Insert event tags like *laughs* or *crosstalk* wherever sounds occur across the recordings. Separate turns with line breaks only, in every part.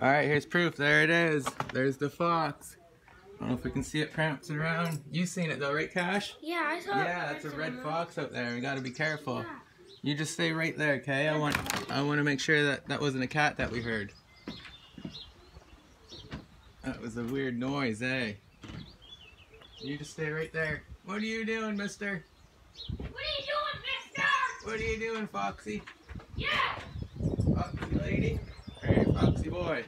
All right, here's proof. There it is. There's the fox. I don't know if we can see it prancing around. You seen it though, right, Cash?
Yeah, I saw.
Yeah, that's a red fox out there. We gotta be careful.
Yeah.
You just stay right there, okay? I want I want to make sure that that wasn't a cat that we heard. That was a weird noise, eh? You just stay right there. What are you doing, mister?
What are you doing, mister?
What are you doing, Foxy?
Yeah.
Foxy lady? Boy.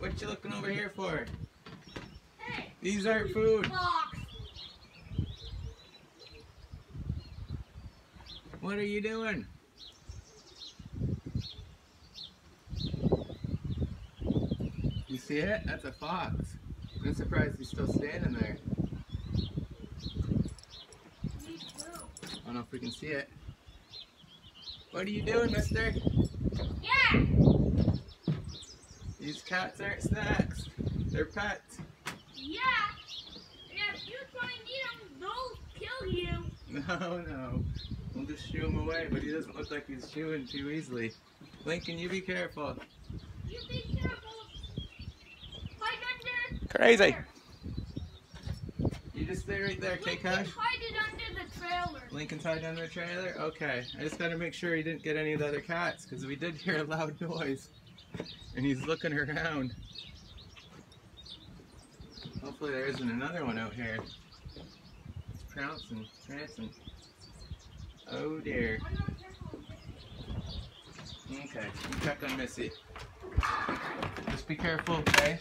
What you looking over here for?
Hey.
These aren't food.
Fox.
What are you doing? You see it? That's a fox. I'm surprised he's still standing there. I don't know if we can see it. What are you doing, mister?
Yeah.
These cats aren't snacks. They're pets.
Yeah. And if you try and eat them, they'll kill you. *laughs*
No, no. We'll just shoo him away, but he doesn't look like he's chewing too easily. Lincoln, you be careful.
You be careful. Hide under.
Crazy. You just stay right there, okay,
Lincoln,
Cash?
Hide it under the trailer.
Lincoln's hiding under the trailer? Okay. I just gotta make sure he didn't get any of the other cats, because we did hear a loud *laughs* noise. And he's looking around. Hopefully there isn't another one out here. It's prancing. Oh dear. Okay, check on Missy. Just be careful, okay?